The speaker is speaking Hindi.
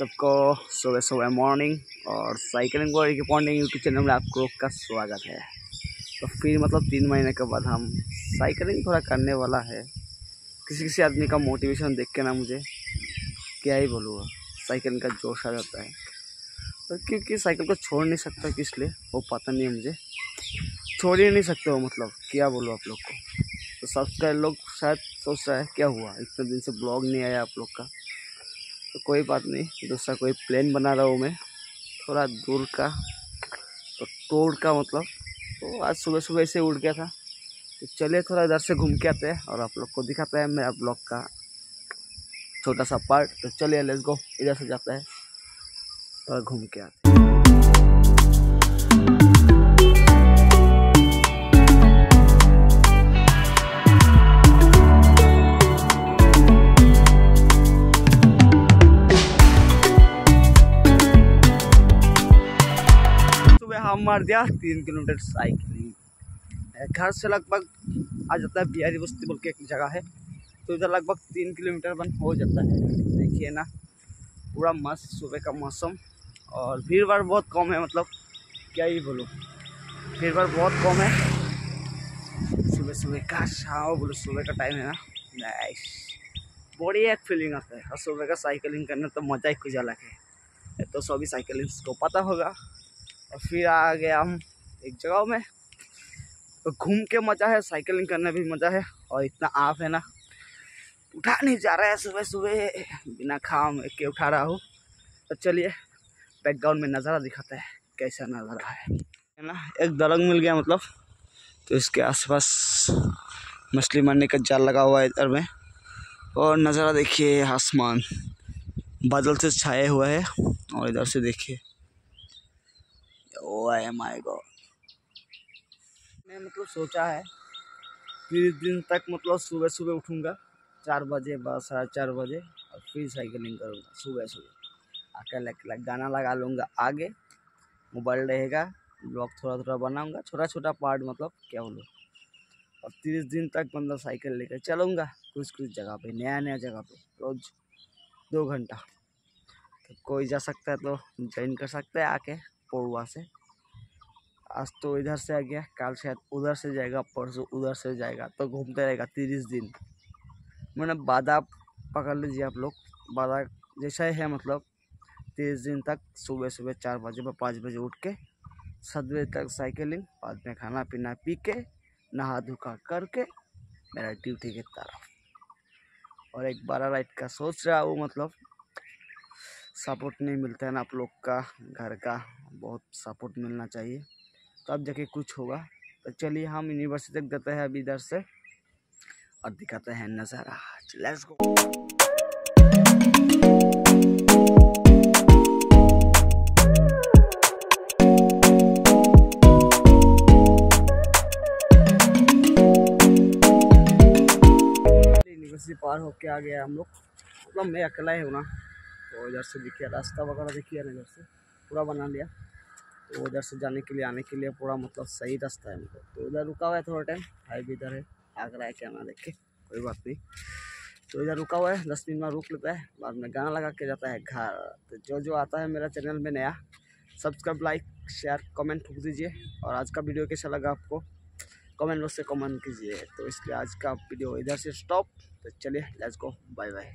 सबको सुबह सुबह मॉर्निंग और साइकिलिंग वर्ल्ड की मॉर्निंग यूट्यूब चैनल में आपको का स्वागत है। तो फिर मतलब तीन महीने के बाद हम साइकिलिंग थोड़ा करने वाला है। किसी किसी आदमी का मोटिवेशन देख के ना मुझे क्या ही बोलूँगा साइकिलिंग का जोश आ जाता है। तो क्योंकि साइकिल को छोड़ नहीं सकता किस लिए वो पता नहीं है मुझे। छोड़ ही नहीं सकते हो मतलब क्या बोलो आप लोग को। तो सबका लोग शायद सोच रहा है, क्या हुआ? इतने दिन से ब्लॉग नहीं आया आप लोग का। तो कोई बात नहीं, दूसरा कोई प्लान बना रहा हूँ मैं, थोड़ा दूर का तो टूर का मतलब। तो आज सुबह सुबह से उठ गया था तो चलिए थोड़ा इधर से घूम के आते हैं और आप लोग को दिखाते हैं मेरा ब्लॉग का छोटा सा पार्ट तो चलिए लेट्स गो इधर से जाता है, थोड़ा घूम के आते हम मार दिया तीन किलोमीटर साइकिलिंग। घर से लगभग आ जाता है, बिहारी बस्ती बोल के एक जगह है। तो इधर लगभग तीन किलोमीटर बन, हो जाता है। देखिए ना, पूरा मस्त, सुबह का मौसम। और भीड़ भाड़ बहुत कम है मतलब क्या ही बोलो। भीड़ भाड़ बहुत कम है। सुबह सुबह का शाम, बोलो सुबह का टाइम है ना। नाइस बढ़िया एक फीलिंग आता है। और सुबह का साइकिलिंग करने तो मज़ा ही कुछ अलग है तो सभी साइकिलिंग को पता होगा। और फिर आ गया हम एक जगह में। तो घूम के मज़ा है साइकिलिंग करने भी मज़ा है और इतना आफ है ना। उठा नहीं जा रहा है सुबह सुबह, बिना खाम के उठा रहा हूँ। तो चलिए बैकग्राउंड में नज़ारा दिखाता है, कैसा नज़ारा है। है ना, एक दरंग मिल गया मतलब। तो इसके आसपास मछली मारने का जाल लगा हुआ है इधर में। और नज़ारा देखिए, आसमान बादल से छाए हुआ है। और इधर से देखिए आई माय गॉड मैं मतलब सोचा है तीस दिन तक मतलब सुबह सुबह उठूँगा, चार बजे बस साढ़े चार बजे, और फिर साइकिलिंग करूँगा सुबह सुबह अकेला अकेला गाना लगा लूँगा आगे मोबाइल रहेगा ब्लॉग थोड़ा थोड़ा बनाऊँगा छोटा छोटा पार्ट मतलब क्या बोलूँ। और तीस दिन तक मतलब साइकिल लेकर चलूँगा कुछ कुछ जगह पे नया नया जगह पे, रोज़ दो घंटा। तो कोई जा सकता है तो ज्वाइन कर सकता है आके पौड़ुआ से। आज तो इधर से आ गया, कल शायद उधर से जाएगा, परसों उधर से जाएगा तो घूमते रहेगा तीस दिन। मैंने बादा पकड़ लीजिए आप लोग, बादा जैसा ही है मतलब तीस दिन तक सुबह सुबह चार बजे पर पाँच बजे उठ के सात बजे तक साइकिलिंग बाद में खाना पीना पी के, नहा धोखा करके, मेरा ड्यूटी की तरफ़। और एक बारह राइट का सोच रहा हूँ मतलब सपोर्ट नहीं मिलता है ना आप लोग का, घर का, बहुत सपोर्ट मिलना चाहिए। तब जाके कुछ होगा। तो चलिए हम यूनिवर्सिटी तक जाते हैं अभी इधर से और दिखाते हैं नज़ारा। लेट्स गो पार होके आ गया हम लोग। मतलब मैं अकेला ही हूँ ना। तो इधर से देखिए रास्ता वगैरह देखिए ना इधर से। पूरा बना लिया। तो उधर से जाने के लिए, आने के लिए पूरा मतलब सही रास्ता है मतलब। तो उधर रुका हुआ है थोड़ा टाइम। हाई भी इधर है आग रहा है क्या ना देख के, कोई बात नहीं। तो इधर रुका हुआ है, दस मिनट में रुक लेता है, बाद में गाना लगा के जाता है घर। तो जो जो आता है मेरा चैनल में नया, सब्सक्राइब, लाइक, शेयर, कमेंट ठोक दीजिए। और आज का वीडियो कैसा लगा आपको, कमेंट बॉक्स से कमेंट कीजिए। तो इसलिए आज का वीडियो इधर से स्टॉप। तो चलिए लेट्स गो बाय बाय